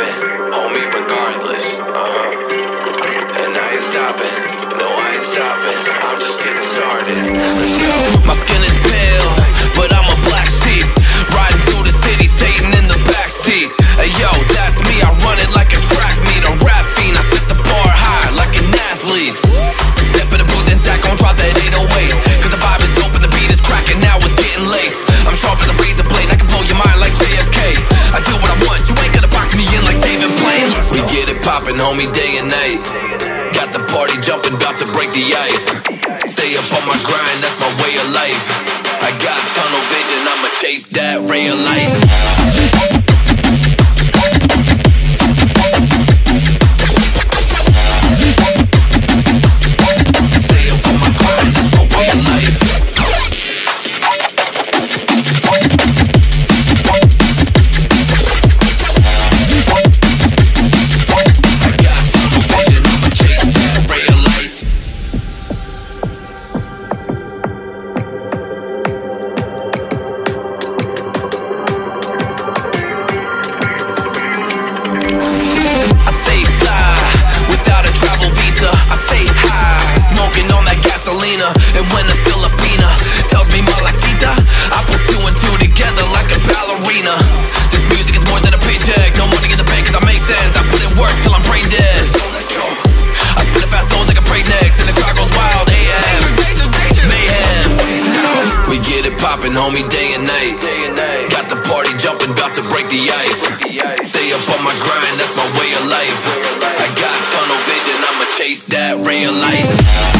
stopping, homie, regardless. Uh-huh. And I ain't stopping, no, I ain't stopping. I'm just getting started. Let's go. Poppin', homie, day and night. Got the party jumping, about to break the ice. Stay up on my grind, that's my way of life. I got tunnel vision, I'ma chase that ray of light. Ballerina. This music is more than a paycheck. No money in the bank cause I make sense. I put in work till I'm brain dead. I spit a fast flow like a break next, and the crowd goes wild. AM, mayhem. We get it poppin', homie, day and night. Got the party jumping, about to break the ice. Stay up on my grind, that's my way of life. I got tunnel vision, I'ma chase that ray of light.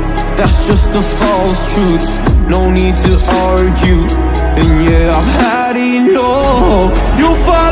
That's just a false truth. No need to argue. And yeah, I've had enough. You follow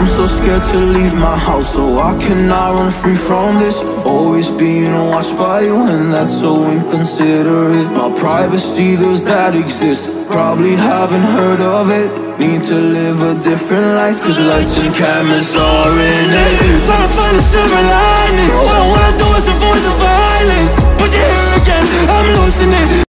I'm so scared to leave my house, so I cannot run free from this. Always being watched by you, and that's so inconsiderate. My privacy, does that exist? Probably haven't heard of it. Need to live a different life, cause lights and cameras are in it. Trying to find a silver lining. All I wanna do is avoid the violence. But you're here again, I'm losing it.